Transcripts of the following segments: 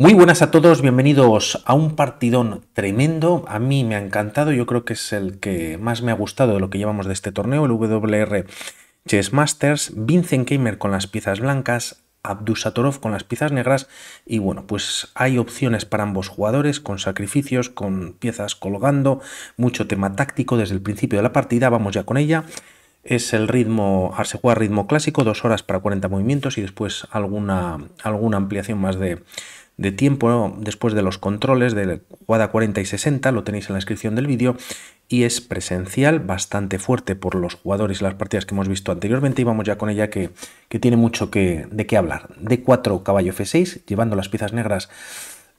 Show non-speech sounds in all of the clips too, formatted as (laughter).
Muy buenas a todos, bienvenidos a un partidón tremendo. A mí me ha encantado, yo creo que es el que más me ha gustado de lo que llevamos de este torneo, el WR Chess Masters. Vincent Keimer con las piezas blancas, Abdusatorov con las piezas negras y bueno, pues hay opciones para ambos jugadores con sacrificios, con piezas colgando, mucho tema táctico desde el principio de la partida, vamos ya con ella. Es el ritmo, se juega ritmo clásico, dos horas para 40 movimientos y después alguna, alguna ampliación más de, de tiempo después de los controles de jugada 40 y 60, lo tenéis en la descripción del vídeo, y es presencial, bastante fuerte por los jugadores y las partidas que hemos visto anteriormente, y vamos ya con ella que, tiene mucho que, de qué hablar. D4, caballo F6, llevando las piezas negras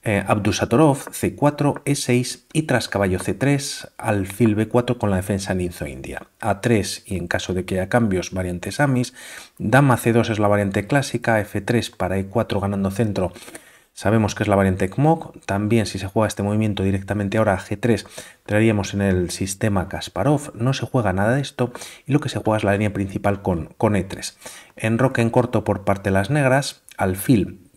eh, Abdusatorov, C4, E6 y tras caballo C3, alfil B4 con la defensa Ninzo-India. A3 y en caso de que haya cambios, variantes Amis. Dama C2 es la variante clásica, F3 para E4 ganando centro Sabemos que es la variante KMOK. También si se juega este movimiento directamente ahora a G3, traeríamos en el sistema Kasparov. No se juega nada de esto y lo que se juega es la línea principal con, con E3. Enroque en corto por parte de las negras, alfil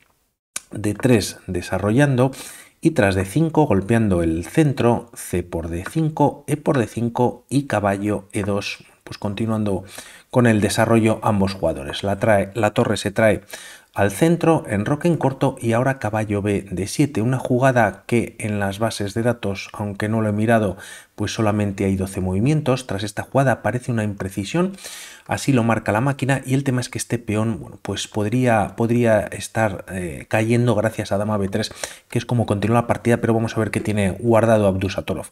de 3 desarrollando y tras D5 golpeando el centro, C por D5, E por D5 y caballo E2, pues continuando con el desarrollo ambos jugadores. La, trae, la torre se trae al centro, en roque en corto y ahora caballo B de 7. Una jugada que en las bases de datos, aunque no lo he mirado, pues solamente hay 12 movimientos. Tras esta jugada aparece una imprecisión, así lo marca la máquina y el tema es que este peón, bueno, pues podría, podría estar eh, cayendo gracias a dama B3, que es como continúa la partida, pero vamos a ver qué tiene guardado Abdusatorov.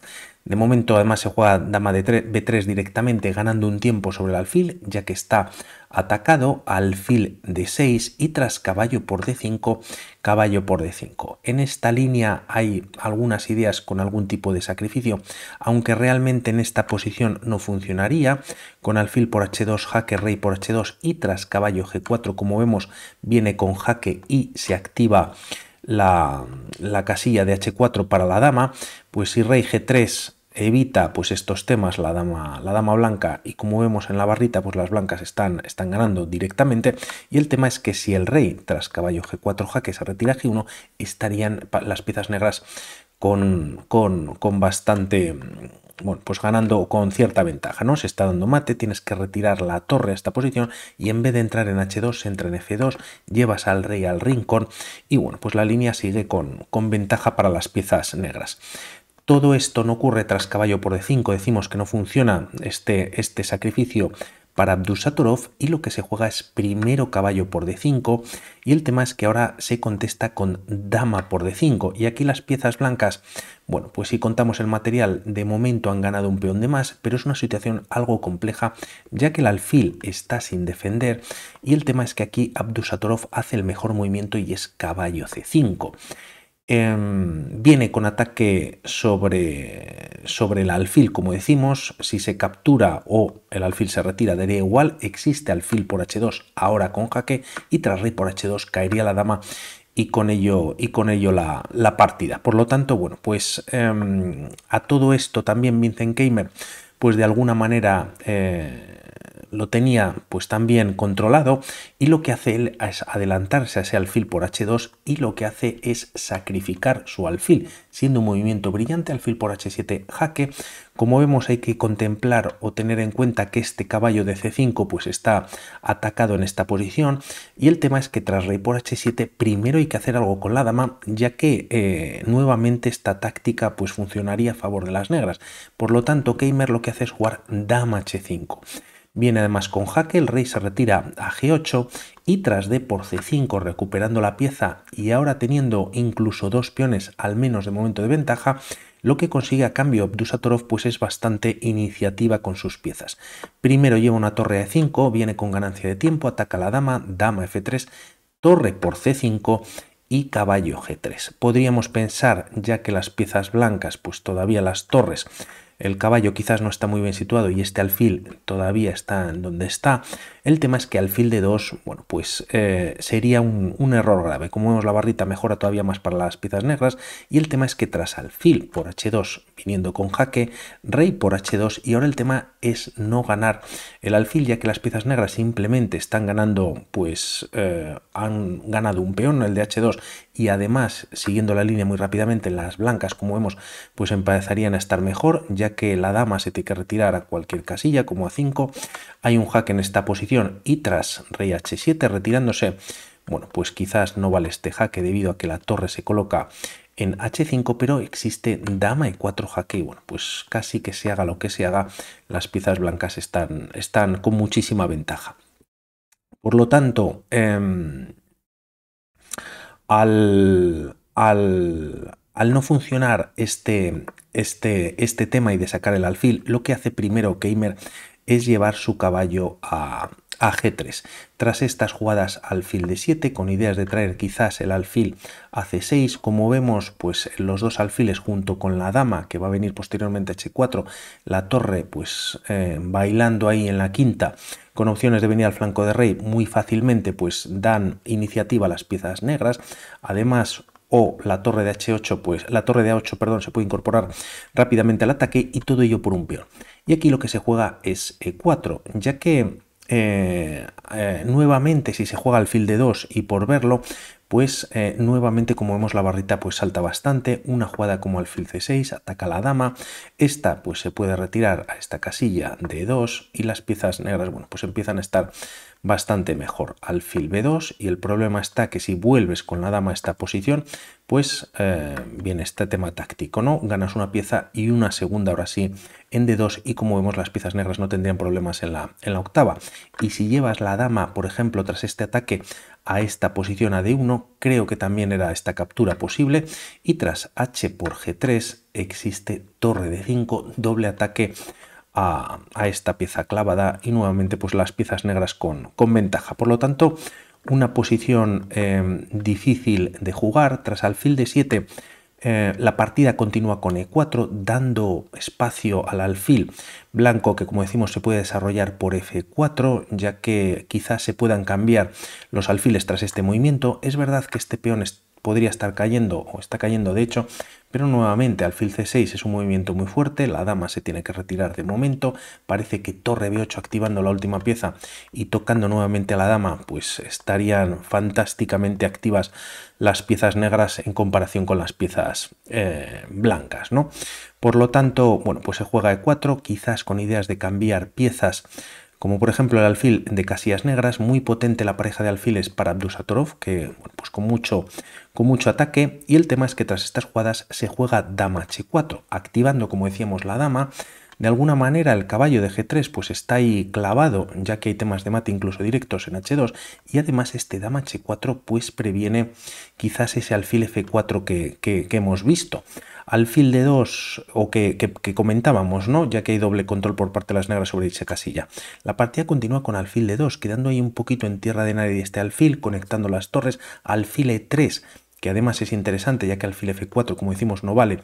De momento además se juega dama de B3 directamente ganando un tiempo sobre el alfil, ya que está atacado alfil de 6 y tras caballo por D5, caballo por D5. En esta línea hay algunas ideas con algún tipo de sacrificio, aunque realmente en esta posición no funcionaría. Con alfil por H2, jaque rey por H2 y tras caballo G4, como vemos, viene con jaque y se activa la, la casilla de H4 para la dama. Pues si rey G3 evita pues estos temas la dama, la dama blanca y como vemos en la barrita pues las blancas están, están ganando directamente y el tema es que si el rey tras caballo g4 jaque se retira g1 estarían las piezas negras con, con, con bastante bueno, pues ganando con cierta ventaja, ¿no? Se está dando mate, tienes que retirar la torre a esta posición y en vez de entrar en H2, entra en F2, llevas al rey al rincón y bueno, pues la línea sigue con, con ventaja para las piezas negras. Todo esto no ocurre tras caballo por D5, decimos que no funciona este, este sacrificio para Abdusatorov y lo que se juega es primero caballo por D5 y el tema es que ahora se contesta con dama por D5 y aquí las piezas blancas, bueno pues si contamos el material de momento han ganado un peón de más pero es una situación algo compleja ya que el alfil está sin defender y el tema es que aquí Abdusatorov hace el mejor movimiento y es caballo C5. Em, viene con ataque sobre, sobre el alfil, como decimos. Si se captura o el alfil se retira, daría igual. Existe alfil por H2 ahora con jaque y tras rey por H2 caería la dama y con ello, y con ello la, partida. Por lo tanto, bueno, pues em, a todo esto también Vincent Keimer, pues de alguna manera... Eh, lo tenía pues también controlado y lo que hace él es adelantarse a ese alfil por H2 y lo que hace es sacrificar su alfil, siendo un movimiento brillante alfil por H7 jaque. Como vemos hay que contemplar o tener en cuenta que este caballo de C5 pues está atacado en esta posición y el tema es que tras rey por H7 primero hay que hacer algo con la dama ya que eh, nuevamente esta táctica pues funcionaría a favor de las negras. Por lo tanto Keimer lo que hace es jugar dama H5. Viene además con jaque, el rey se retira a g8 y tras d por c5 recuperando la pieza y ahora teniendo incluso dos peones al menos de momento de ventaja, lo que consigue a cambio Abdusatorov pues es bastante iniciativa con sus piezas. Primero lleva una torre a 5 viene con ganancia de tiempo, ataca a la dama, dama f3, torre por c5 y caballo g3. Podríamos pensar, ya que las piezas blancas, pues todavía las torres el caballo quizás no está muy bien situado y este alfil todavía está en donde está, El tema es que alfil de 2, bueno, pues eh, sería un, error grave. Como vemos, la barrita mejora todavía más para las piezas negras. Y el tema es que tras alfil por h2 viniendo con jaque, rey por h2 y ahora el tema es no ganar el alfil ya que las piezas negras simplemente están ganando, pues eh, han ganado un peón, el de h2 y además siguiendo la línea muy rápidamente las blancas como vemos pues empezarían a estar mejor ya que la dama se tiene que retirar a cualquier casilla como a 5 hay un jaque en esta posición y tras rey h7 retirándose bueno pues quizás no vale este jaque debido a que la torre se coloca en H5, pero existe dama y 4 jaque y bueno, pues casi que se haga lo que se haga, las piezas blancas están, están con muchísima ventaja. Por lo tanto, em, al, al, al, no funcionar este, este, este tema y de sacar el alfil, lo que hace primero Keimer es llevar su caballo a, a G3. Tras estas jugadas alfil de 7, con ideas de traer quizás el alfil a C6, como vemos, pues los dos alfiles junto con la dama, que va a venir posteriormente a H4, la torre pues eh, bailando ahí en la quinta, con opciones de venir al flanco de rey muy fácilmente, pues dan iniciativa a las piezas negras. Además, o la torre de H8, pues la torre de A8, perdón, se puede incorporar rápidamente al ataque y todo ello por un peón. Y aquí lo que se juega es E4, ya que eh, eh, nuevamente si se juega alfil de 2 y por verlo, pues eh, nuevamente como vemos la barrita pues salta bastante, una jugada como alfil c6, ataca la dama, esta pues se puede retirar a esta casilla de 2 y las piezas negras bueno pues empiezan a estar bastante mejor. Alfil b2 y el problema está que si vuelves con la dama a esta posición pues eh, viene este tema táctico, ¿no? Ganas una pieza y una segunda ahora sí en d2 y como vemos las piezas negras no tendrían problemas en la, en la octava. Y si llevas la dama por ejemplo tras este ataque a esta posición a d1 creo que también era esta captura posible. Y tras h por g3 existe torre de 5 doble ataque a, esta pieza clavada y nuevamente pues las piezas negras con, ventaja. Por lo tanto, una posición eh, difícil de jugar. Tras alfil de 7, eh, la partida continúa con E4, dando espacio al alfil blanco que como decimos se puede desarrollar por F4, ya que quizás se puedan cambiar los alfiles tras este movimiento. Es verdad que este peón podría estar cayendo o está cayendo de hecho pero nuevamente alfil c6 es un movimiento muy fuerte, la dama se tiene que retirar de momento, parece que torre b8 activando la última pieza y tocando nuevamente a la dama, pues estarían fantásticamente activas las piezas negras en comparación con las piezas eh, blancas, ¿no? Por lo tanto, bueno, pues se juega e4, quizás con ideas de cambiar piezas como por ejemplo el alfil de casillas negras, muy potente la pareja de alfiles para Abdusatorov, que pues con mucho, con mucho ataque, y el tema es que tras estas jugadas se juega dama h4, activando como decíamos la dama, de alguna manera el caballo de G3 pues está ahí clavado, ya que hay temas de mate incluso directos en H2, y además este dama H4 pues previene quizás ese alfil F4 que, que hemos visto alfil de 2 o que, comentábamos, ¿no? ya que hay doble control por parte de las negras sobre dicha casilla. La partida continúa con alfil de 2, quedando ahí un poquito en tierra de nadie este alfil, conectando las torres, alfil E3, que además es interesante ya que alfil F4, como decimos, no vale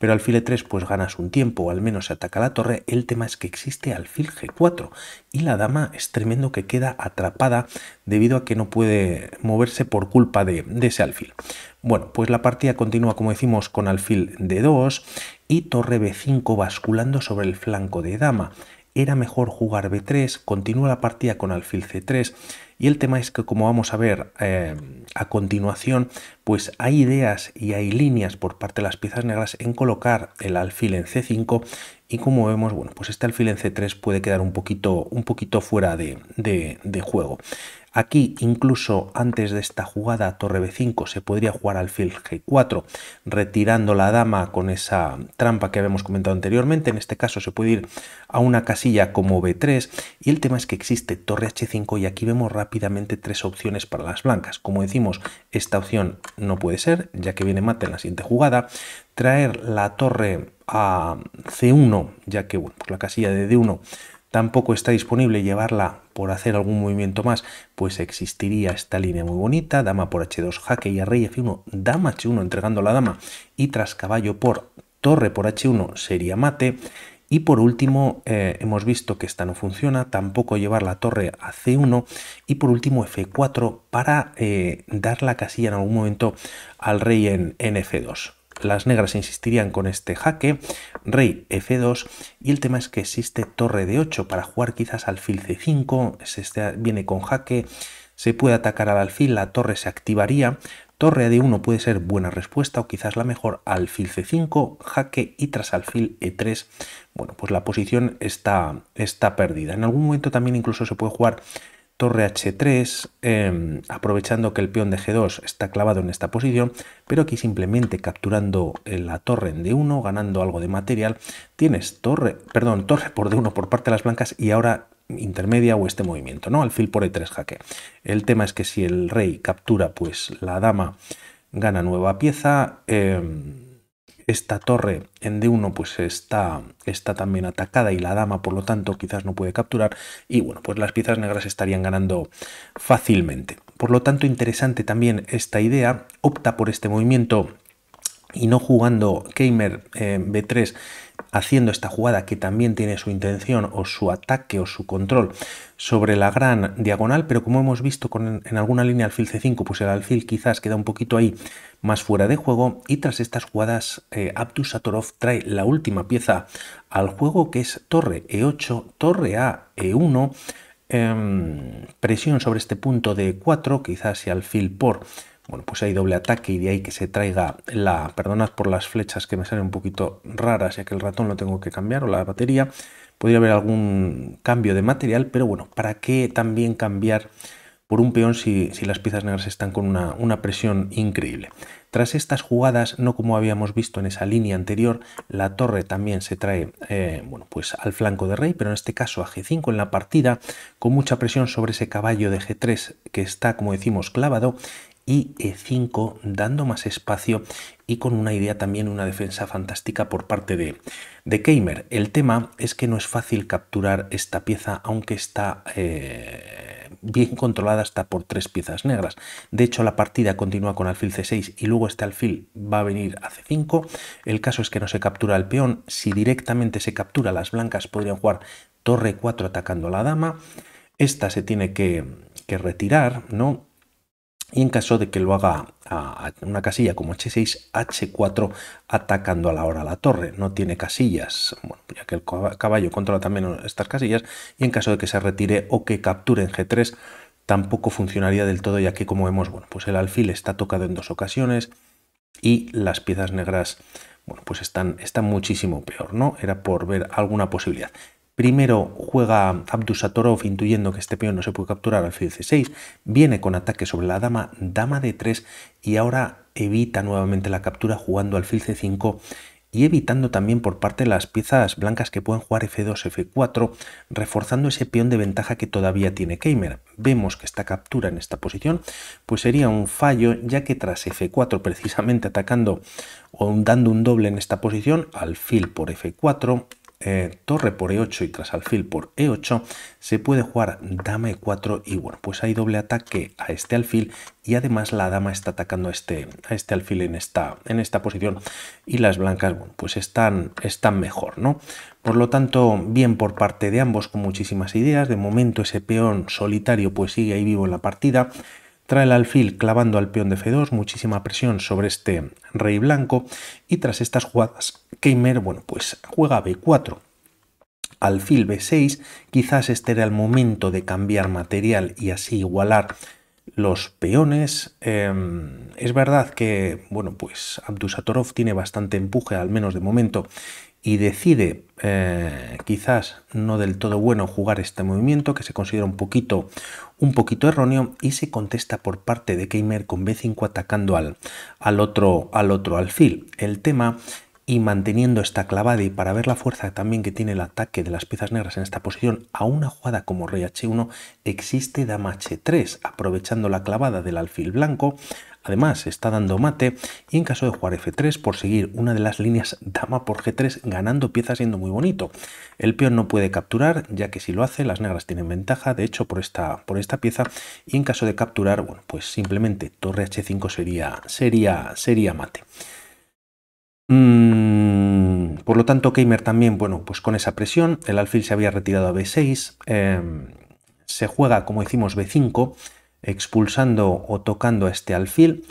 pero alfil e3 pues ganas un tiempo o al menos se ataca la torre. El tema es que existe alfil g4 y la dama es tremendo que queda atrapada debido a que no puede moverse por culpa de, ese alfil. Bueno, pues la partida continúa como decimos con alfil d2 y torre b5 basculando sobre el flanco de dama. Era mejor jugar b3, continúa la partida con alfil c3 y el tema es que como vamos a ver eh, a continuación, pues hay ideas y hay líneas por parte de las piezas negras en colocar el alfil en C5 y como vemos, bueno, pues este alfil en C3 puede quedar un poquito, un poquito fuera de, de juego. Aquí, incluso antes de esta jugada torre b5, se podría jugar alfil g4, retirando la dama con esa trampa que habíamos comentado anteriormente. En este caso se puede ir a una casilla como b3 y el tema es que existe torre h5 y aquí vemos rápidamente tres opciones para las blancas. Como decimos, esta opción no puede ser, ya que viene mate en la siguiente jugada. Traer la torre a c1, ya que bueno, pues la casilla de d1 tampoco está disponible llevarla por hacer algún movimiento más, pues existiría esta línea muy bonita, dama por h2 jaque y a rey f1, dama h1 entregando la dama y tras caballo por torre por h1 sería mate. Y por último, eh, hemos visto que esta no funciona, tampoco llevar la torre a C1 y por último F4 para eh, dar la casilla en algún momento al rey en, en F2 las negras insistirían con este jaque, rey f2 y el tema es que existe torre de 8 para jugar quizás alfil c5, este viene con jaque, se puede atacar al alfil, la torre se activaría, torre a d1 puede ser buena respuesta o quizás la mejor alfil c5, jaque y tras alfil e3, bueno pues la posición está, está perdida. En algún momento también incluso se puede jugar torre h3, em, aprovechando que el peón de g2 está clavado en esta posición, pero aquí simplemente capturando la torre en d1, ganando algo de material, tienes torre, perdón, (laughs) torre por d1 por parte de las blancas y ahora intermedia o este movimiento, ¿no? Alfil por e3 jaque. El tema es que si el rey captura, pues la dama gana nueva pieza. Em, esta torre en D1 pues está, está también atacada y la dama por lo tanto quizás no puede capturar y bueno pues las piezas negras estarían ganando fácilmente. Por lo tanto interesante también esta idea, opta por este movimiento y no jugando Keimer B3 haciendo esta jugada que también tiene su intención o su ataque o su control sobre la gran diagonal, pero como hemos visto en alguna línea alfil C5, pues el alfil quizás queda un poquito ahí más fuera de juego y tras estas jugadas eh, Abdus Satorov trae la última pieza al juego que es torre E8, torre A E1, em, presión sobre este punto de 4, quizás si alfil por bueno, pues hay doble ataque y de ahí que se traiga la, perdonad por las flechas que me salen un poquito raras ya que el ratón lo tengo que cambiar o la batería, podría haber algún cambio de material, pero bueno, ¿para qué también cambiar por un peón si, las piezas negras están con una, presión increíble? Tras estas jugadas, no como habíamos visto en esa línea anterior, la torre también se trae eh, bueno, pues al flanco de rey, pero en este caso a G5 en la partida, con mucha presión sobre ese caballo de G3 que está, como decimos, clavado, y E5 dando más espacio y con una idea también una defensa fantástica por parte de, de Keimer. El tema es que no es fácil capturar esta pieza aunque está eh, bien controlada hasta por tres piezas negras. De hecho la partida continúa con alfil C6 y luego este alfil va a venir a C5. El caso es que no se captura el peón. Si directamente se captura las blancas podrían jugar torre 4 atacando a la dama. Esta se tiene que, que retirar, ¿no? Y en caso de que lo haga a una casilla como H6, H4 atacando a la hora la torre. No tiene casillas, bueno, ya que el caballo controla también estas casillas y en caso de que se retire o que capture en G3 tampoco funcionaría del todo ya que como vemos, bueno, pues el alfil está tocado en dos ocasiones y las piezas negras, bueno, pues están, están muchísimo peor, ¿no? Era por ver alguna posibilidad. Primero juega Abdusatorov intuyendo que este peón no se puede capturar al fil c6, viene con ataque sobre la dama, dama d3 y ahora evita nuevamente la captura jugando alfil c5 y evitando también por parte de las piezas blancas que pueden jugar f2, f4, reforzando ese peón de ventaja que todavía tiene Keimer. Vemos que esta captura en esta posición pues sería un fallo ya que tras f4 precisamente atacando o dando un doble en esta posición, alfil por f4, eh, torre por e8 y tras alfil por e8 se puede jugar dama e4 y bueno pues hay doble ataque a este alfil y además la dama está atacando a este, a este alfil en esta, en esta posición y las blancas bueno pues están, están mejor no por lo tanto bien por parte de ambos con muchísimas ideas. De momento ese peón solitario pues sigue ahí vivo en la partida Trae el alfil clavando al peón de f2, muchísima presión sobre este rey blanco y tras estas jugadas Keimer, bueno, pues juega b4, alfil b6, quizás este era el momento de cambiar material y así igualar los peones. Em, es verdad que, bueno, pues Abdusatorov tiene bastante empuje, al menos de momento, y decide, eh, quizás no del todo bueno, jugar este movimiento que se considera un poquito, un poquito erróneo y se contesta por parte de Keimer con B5 atacando al, al, otro, al otro alfil. El tema y manteniendo esta clavada y para ver la fuerza también que tiene el ataque de las piezas negras en esta posición a una jugada como rey h1 existe dama h3 aprovechando la clavada del alfil blanco Además, está dando mate y en caso de jugar f3 por seguir una de las líneas dama por g3 ganando piezas siendo muy bonito. El peón no puede capturar ya que si lo hace las negras tienen ventaja de hecho por esta, por esta pieza y en caso de capturar bueno pues simplemente torre h5 sería, sería, sería mate. Mm, por lo tanto, Keimer también, bueno, pues con esa presión, el alfil se había retirado a B6, em, se juega, como decimos, B5, expulsando o tocando este alfil,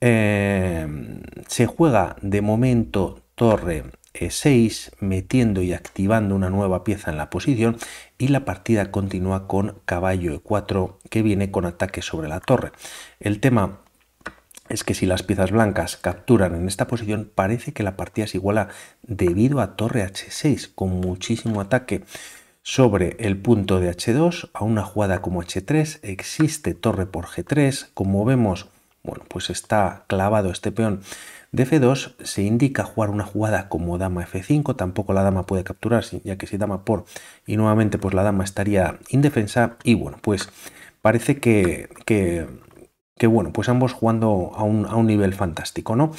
em, se juega de momento torre E6, metiendo y activando una nueva pieza en la posición, y la partida continúa con caballo E4, que viene con ataque sobre la torre. El tema es que si las piezas blancas capturan en esta posición, parece que la partida se iguala debido a torre h6, con muchísimo ataque sobre el punto de h2, a una jugada como h3, existe torre por g3, como vemos, bueno, pues está clavado este peón de f2, se indica jugar una jugada como dama f5, tampoco la dama puede capturar, ya que si dama por, y nuevamente pues la dama estaría indefensa, y bueno, pues parece que, que bueno, pues ambos jugando a un, nivel fantástico, ¿no?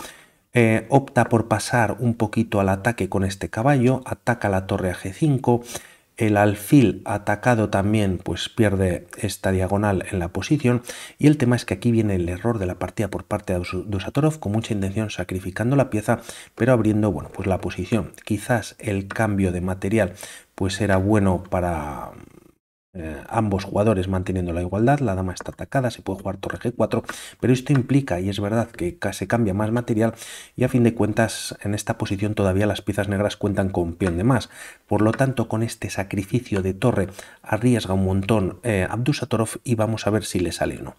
Eh, opta por pasar un poquito al ataque con este caballo, ataca la torre a G5, el alfil atacado también pues pierde esta diagonal en la posición. Y el tema es que aquí viene el error de la partida por parte de Dusatorov con mucha intención sacrificando la pieza pero abriendo bueno pues la posición. Quizás el cambio de material pues era bueno para eh, ambos jugadores manteniendo la igualdad, la dama está atacada, se puede jugar torre g4, pero esto implica, y es verdad, que se cambia más material y a fin de cuentas en esta posición todavía las piezas negras cuentan con peón de más. Por lo tanto, con este sacrificio de torre arriesga un montón eh, Abdusatorov y vamos a ver si le sale o no.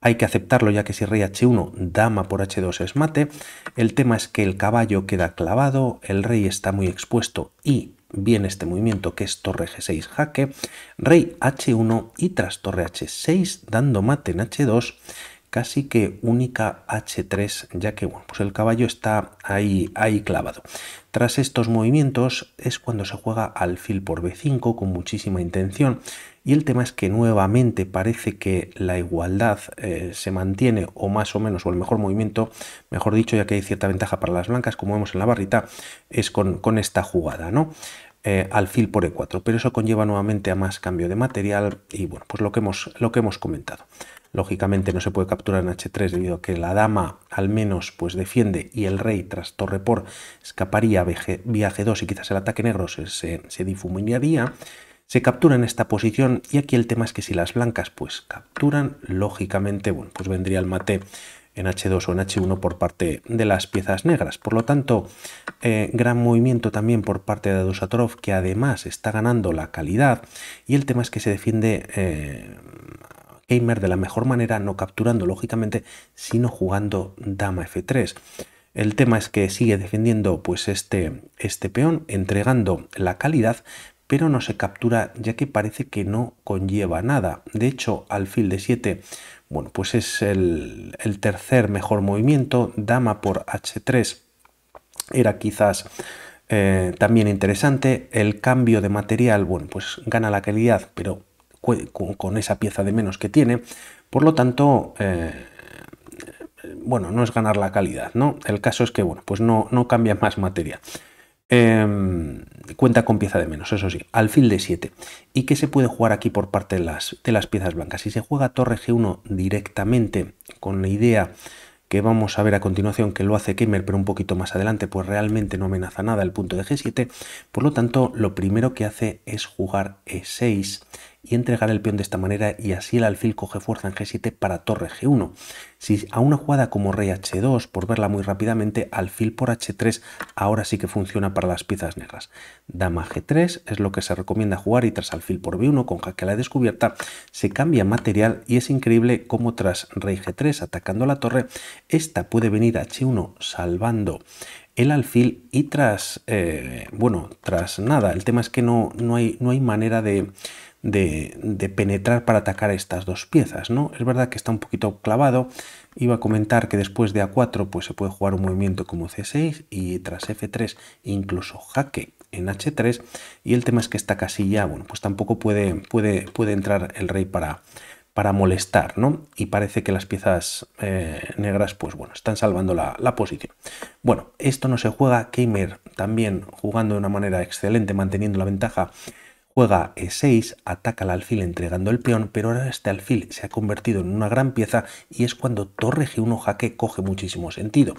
Hay que aceptarlo ya que si rey h1, dama por h2 es mate. El tema es que el caballo queda clavado, el rey está muy expuesto y viene este movimiento que es torre g6 jaque, rey h1 y tras torre h6 dando mate en h2, casi que única h3 ya que bueno, pues el caballo está ahí, ahí clavado. Tras estos movimientos es cuando se juega alfil por b5 con muchísima intención y el tema es que nuevamente parece que la igualdad eh, se mantiene o más o menos, o el mejor movimiento, mejor dicho, ya que hay cierta ventaja para las blancas, como vemos en la barrita, es con, esta jugada, ¿no? Eh, alfil por E4, pero eso conlleva nuevamente a más cambio de material y bueno, pues lo que hemos, lo que hemos comentado. Lógicamente no se puede capturar en H3 debido a que la dama al menos pues defiende y el rey tras torre por escaparía vía G2 y quizás el ataque negro se, se, difuminaría. Se captura en esta posición y aquí el tema es que si las blancas pues capturan, lógicamente bueno, pues vendría el mate en H2 o en H1 por parte de las piezas negras. Por lo tanto, eh, gran movimiento también por parte de Adusatorov que además está ganando la calidad y el tema es que se defiende eh, Gamer de la mejor manera, no capturando lógicamente, sino jugando dama f3. El tema es que sigue defendiendo pues este, este peón, entregando la calidad, pero no se captura ya que parece que no conlleva nada. De hecho, alfil de 7, bueno, pues es el, tercer mejor movimiento. Dama por h3 era quizás eh, también interesante. El cambio de material, bueno, pues gana la calidad, pero con, esa pieza de menos que tiene. Por lo tanto, eh, bueno, no es ganar la calidad, ¿no? El caso es que, bueno, pues no, no cambia más materia. Em, cuenta con pieza de menos, eso sí, alfil de 7. ¿Y qué se puede jugar aquí por parte de las, de las piezas blancas? Si se juega torre G1 directamente con la idea que vamos a ver a continuación que lo hace Kemer pero un poquito más adelante, pues realmente no amenaza nada el punto de G7. Por lo tanto, lo primero que hace es jugar E6 y entregar el peón de esta manera y así el alfil coge fuerza en G7 para torre G1. Si a una jugada como rey H2, por verla muy rápidamente, alfil por H3 ahora sí que funciona para las piezas negras. Dama G3 es lo que se recomienda jugar y tras alfil por B1 con jaque a la descubierta se cambia material y es increíble cómo tras rey G3 atacando la torre, esta puede venir H1 salvando el alfil y tras, eh, bueno, tras nada, el tema es que no, no, hay, no hay manera de de, penetrar para atacar estas dos piezas. ¿no? Es verdad que está un poquito clavado. Iba a comentar que después de A4 pues se puede jugar un movimiento como C6 y tras F3 incluso jaque en H3 y el tema es que esta casilla bueno pues tampoco puede, puede, puede entrar el rey para, para molestar, ¿no? Y parece que las piezas eh, negras, pues bueno, están salvando la, la, posición. Bueno, esto no se juega, Keimer también jugando de una manera excelente, manteniendo la ventaja Juega E6, ataca al alfil entregando el peón, pero ahora este alfil se ha convertido en una gran pieza y es cuando torre G1 jaque coge muchísimo sentido.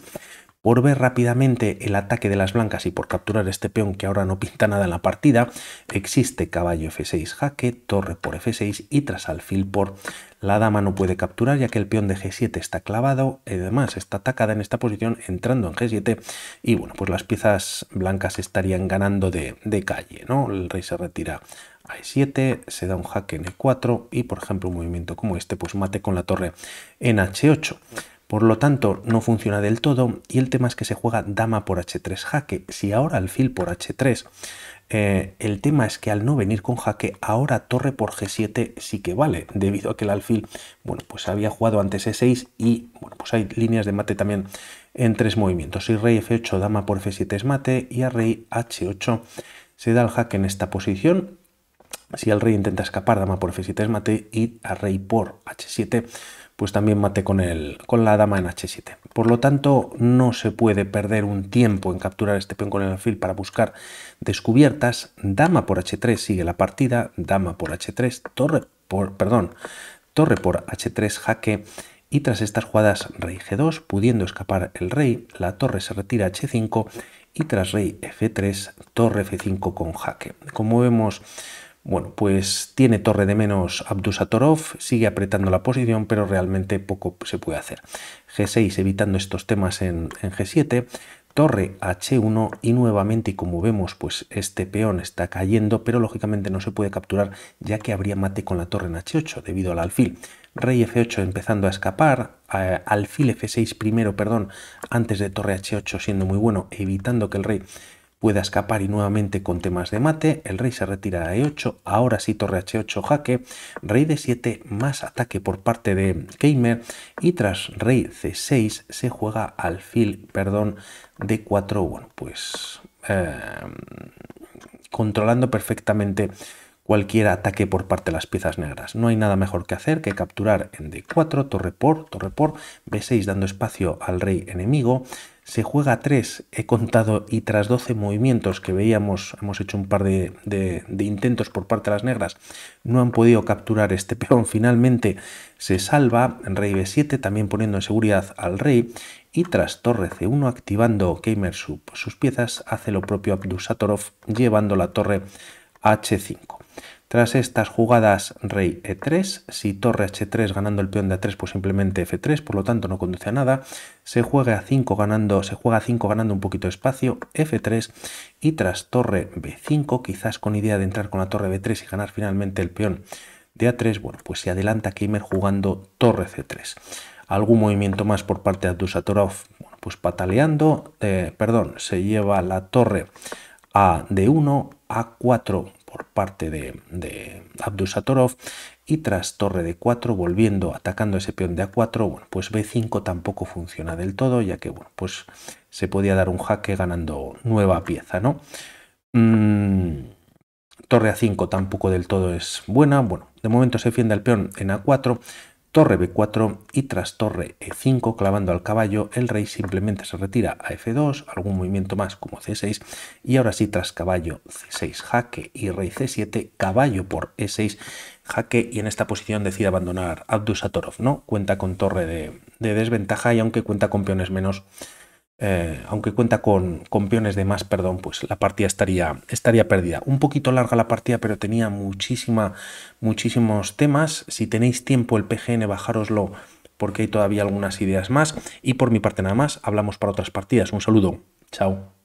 por ver rápidamente el ataque de las blancas y por capturar este peón que ahora no (laughs) pinta nada en la partida, existe caballo f6 jaque, torre por f6 y tras alfil por la dama no puede capturar ya que el peón de g7 está clavado, además está atacada en esta posición entrando en g7 y bueno, pues las piezas blancas estarían ganando de, de calle, ¿no? El rey se retira a e7, se da un jaque en e4 y por ejemplo un movimiento como este pues mate con la torre en h8. Por lo tanto, no funciona del todo y el tema es que se juega dama por h3 jaque. Si ahora alfil por h3, eh, el tema es que al no venir con jaque, ahora torre por g7 sí que vale, debido a que el alfil, bueno, pues había jugado antes e6 y, bueno, pues hay líneas de mate también en tres movimientos. Si rey f8, dama por f7 es mate y a rey h8 se da el jaque en esta posición. Si el rey intenta escapar, dama por f7 es mate y a rey por h7 pues también mate con, el, con la dama en h7. Por lo tanto, no se puede perder un tiempo en capturar este peón con el alfil para buscar descubiertas. Dama por h3 sigue la partida, dama por h3, torre por, perdón, torre por h3 jaque y tras estas jugadas rey g2, pudiendo escapar el rey, la torre se retira a h5 y tras rey f3, torre f5 con jaque. Como vemos, bueno, pues tiene torre de menos Abdusatorov, sigue apretando la posición, pero realmente poco se puede hacer. G6 evitando estos temas en, G7, torre H1 y nuevamente, como vemos, pues este peón está cayendo, pero lógicamente no se puede capturar ya que habría mate con la torre en H8 debido al alfil. Rey F8 empezando a escapar, alfil F6 primero, perdón, antes de torre H8 siendo muy bueno, evitando que el rey pueda escapar y nuevamente con temas de mate, el rey se retira a e8, ahora sí torre h8 jaque, rey d7 más ataque por parte de Keimer y tras rey c6 se juega alfil, perdón, d4, bueno, pues eh, controlando perfectamente cualquier ataque por parte de las piezas negras. No hay nada mejor que hacer que capturar en d4, torre por, torre por, b6 dando espacio al rey enemigo, se juega 3, he contado, y tras 12 movimientos que veíamos, hemos hecho un par de, intentos por parte de las negras, no han podido capturar este peón. Finalmente se salva, rey b7, también poniendo en seguridad al rey, y tras torre c1, activando Keimer sus piezas, hace lo propio Abdusatorov, llevando la torre h5. Tras estas jugadas rey e3, si torre h3 ganando el peón de a3, pues simplemente f3, por lo tanto no conduce a nada. Se juega a 5 ganando, se juega a 5 ganando un poquito de espacio, f3 y tras torre b5, quizás con idea de entrar con la torre b3 y ganar finalmente el peón de a3, bueno, pues se adelanta Keimer jugando torre c3. Algún movimiento más por parte de Abdusatorov, bueno, pues pataleando, eh, perdón, se lleva la torre a d1, a4 por parte de, de Abdusatorov y tras torre de 4 volviendo atacando ese peón de a4 bueno pues b5 tampoco funciona del todo ya que bueno pues se podía dar un jaque ganando nueva pieza no mm, torre a5 tampoco del todo es buena. Bueno de momento se defiende el peón en a4 torre b4 y tras torre e5 clavando al caballo el rey simplemente se retira a f2, algún movimiento más como c6 y ahora sí tras caballo c6 jaque y rey c7 caballo por e6 jaque y en esta posición decide abandonar Abdusatorov, ¿no? Cuenta con torre de, de desventaja y aunque cuenta con peones menos eh, aunque cuenta con, con, peones de más, perdón, pues la partida estaría, estaría perdida. Un poquito larga la partida, pero tenía muchísima, muchísimos temas. Si tenéis tiempo el PGN, bajároslo porque hay todavía algunas ideas más. Y por mi parte nada más, hablamos para otras partidas. Un saludo. Chao.